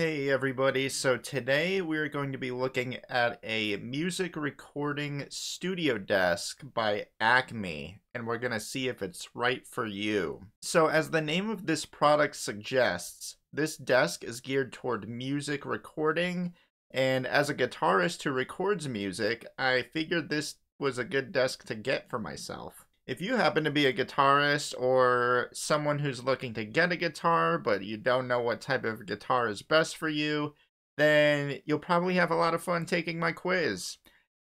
Hey everybody, so today we're going to be looking at a music recording studio desk by Acme, and we're going to see if it's right for you. So as the name of this product suggests, this desk is geared toward music recording, and as a guitarist who records music, I figured this was a good desk to get for myself. If you happen to be a guitarist or someone who's looking to get a guitar, but you don't know what type of guitar is best for you, then you'll probably have a lot of fun taking my quiz.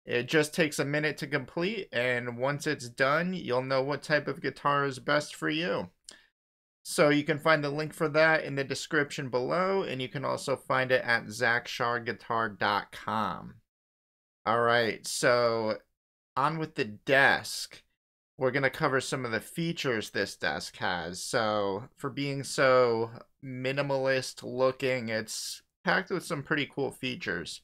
It just takes a minute to complete, and once it's done, you'll know what type of guitar is best for you. So you can find the link for that in the description below, and you can also find it at zakcharguitar.com. All right, so on with the desk we're going to cover some of the features this desk has. So, for being so minimalist looking, it's packed with some pretty cool features.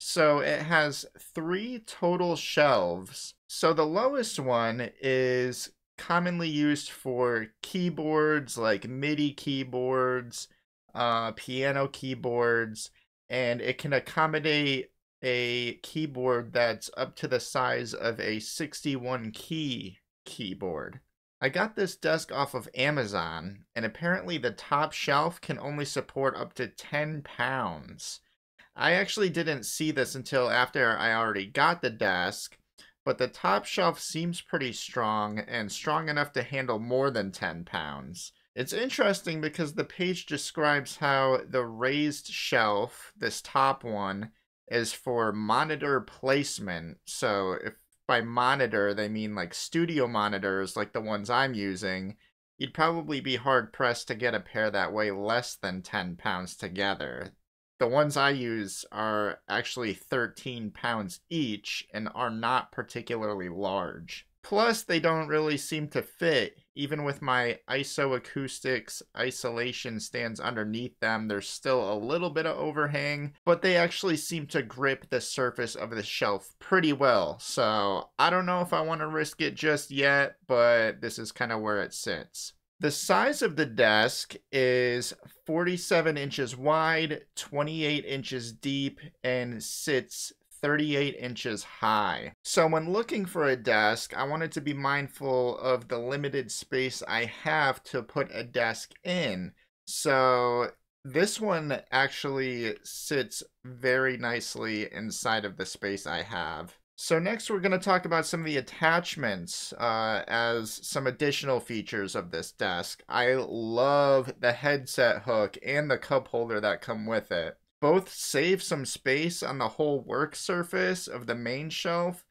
So, it has three total shelves. So, the lowest one is commonly used for keyboards like MIDI keyboards, uh, piano keyboards, and it can accommodate a keyboard that's up to the size of a 61 key keyboard. I got this desk off of Amazon, and apparently the top shelf can only support up to 10 pounds. I actually didn't see this until after I already got the desk, but the top shelf seems pretty strong and strong enough to handle more than 10 pounds. It's interesting because the page describes how the raised shelf, this top one, is for monitor placement. So if by monitor, they mean like studio monitors like the ones I'm using, you'd probably be hard pressed to get a pair that weigh less than 10 pounds together. The ones I use are actually 13 pounds each and are not particularly large. Plus, they don't really seem to fit. Even with my IsoAcoustics isolation stands underneath them, there's still a little bit of overhang, but they actually seem to grip the surface of the shelf pretty well. So I don't know if I want to risk it just yet, but this is kind of where it sits. The size of the desk is 47 inches wide, 28 inches deep, and sits 38 inches high. So when looking for a desk, I wanted to be mindful of the limited space I have to put a desk in. So this one actually sits very nicely inside of the space I have. So next we're going to talk about some of the attachments uh, as some additional features of this desk. I love the headset hook and the cup holder that come with it both save some space on the whole work surface of the main shelf,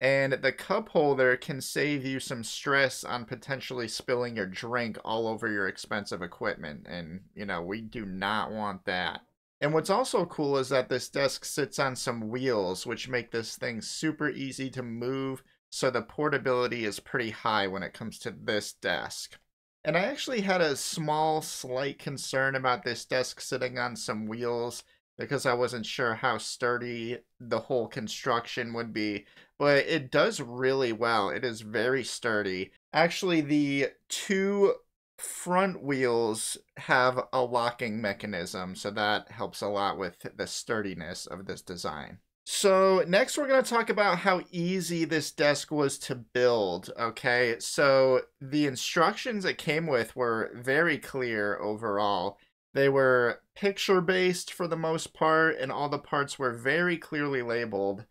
and the cup holder can save you some stress on potentially spilling your drink all over your expensive equipment. And, you know, we do not want that. And what's also cool is that this desk sits on some wheels, which make this thing super easy to move, so the portability is pretty high when it comes to this desk. And I actually had a small, slight concern about this desk sitting on some wheels because I wasn't sure how sturdy the whole construction would be. But it does really well. It is very sturdy. Actually, the two front wheels have a locking mechanism, so that helps a lot with the sturdiness of this design. So next we're going to talk about how easy this desk was to build, okay? So the instructions it came with were very clear overall. They were picture based for the most part, and all the parts were very clearly labeled.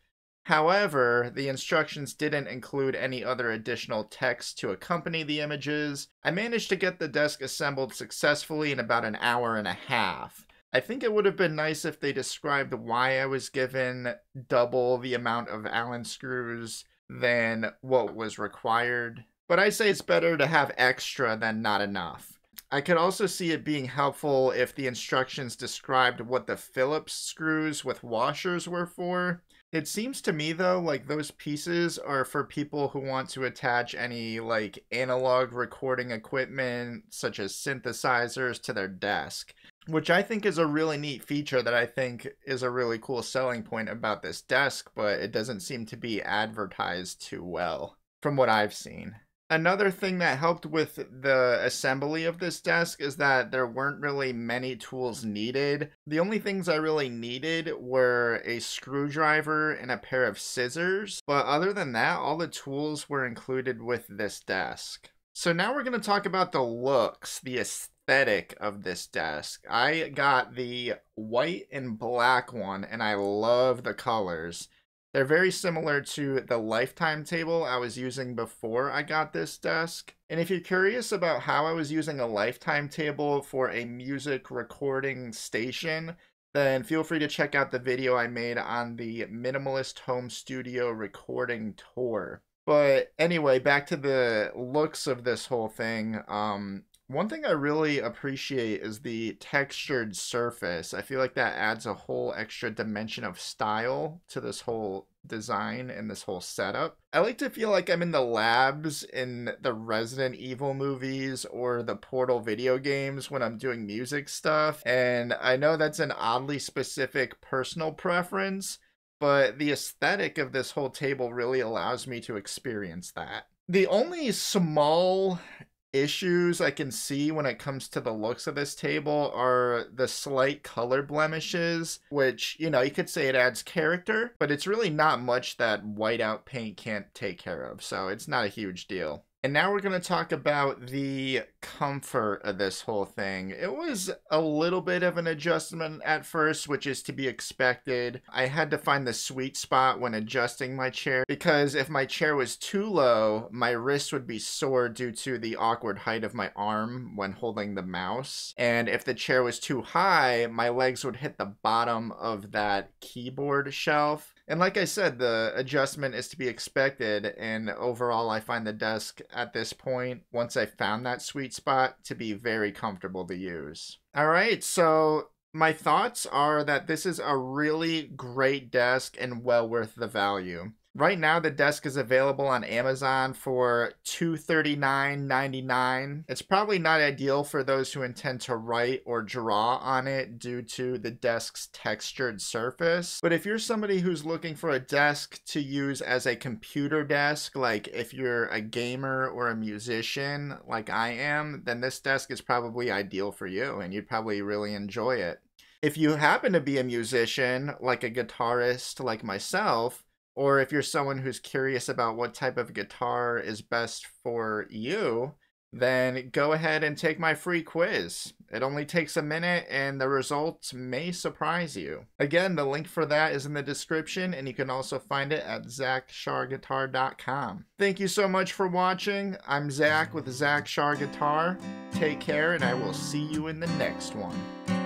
However, the instructions didn't include any other additional text to accompany the images. I managed to get the desk assembled successfully in about an hour and a half. I think it would have been nice if they described why I was given double the amount of Allen screws than what was required. But I say it's better to have extra than not enough. I could also see it being helpful if the instructions described what the Phillips screws with washers were for. It seems to me though like those pieces are for people who want to attach any like analog recording equipment such as synthesizers to their desk, which I think is a really neat feature that I think is a really cool selling point about this desk, but it doesn't seem to be advertised too well from what I've seen. Another thing that helped with the assembly of this desk is that there weren't really many tools needed. The only things I really needed were a screwdriver and a pair of scissors, but other than that, all the tools were included with this desk. So now we're going to talk about the looks, the aesthetic of this desk. I got the white and black one, and I love the colors. They're very similar to the lifetime table I was using before I got this desk. And if you're curious about how I was using a lifetime table for a music recording station, then feel free to check out the video I made on the Minimalist Home Studio recording tour. But anyway, back to the looks of this whole thing. Um, one thing I really appreciate is the textured surface. I feel like that adds a whole extra dimension of style to this whole design and this whole setup. I like to feel like I'm in the labs in the Resident Evil movies or the Portal video games when I'm doing music stuff. And I know that's an oddly specific personal preference, but the aesthetic of this whole table really allows me to experience that. The only small issues I can see when it comes to the looks of this table are the slight color blemishes, which, you know, you could say it adds character, but it's really not much that whiteout paint can't take care of, so it's not a huge deal. And now we're going to talk about the comfort of this whole thing. It was a little bit of an adjustment at first, which is to be expected. I had to find the sweet spot when adjusting my chair because if my chair was too low, my wrist would be sore due to the awkward height of my arm when holding the mouse. And if the chair was too high, my legs would hit the bottom of that keyboard shelf and like I said, the adjustment is to be expected. And overall, I find the desk at this point, once I found that sweet spot, to be very comfortable to use. All right, so my thoughts are that this is a really great desk and well worth the value. Right now, the desk is available on Amazon for $239.99. It's probably not ideal for those who intend to write or draw on it due to the desk's textured surface. But if you're somebody who's looking for a desk to use as a computer desk, like if you're a gamer or a musician like I am, then this desk is probably ideal for you and you'd probably really enjoy it. If you happen to be a musician, like a guitarist like myself, or if you're someone who's curious about what type of guitar is best for you, then go ahead and take my free quiz. It only takes a minute and the results may surprise you. Again, the link for that is in the description and you can also find it at ZakCharGuitar.com. Thank you so much for watching. I'm Zak with Zak Char Guitar. Take care and I will see you in the next one.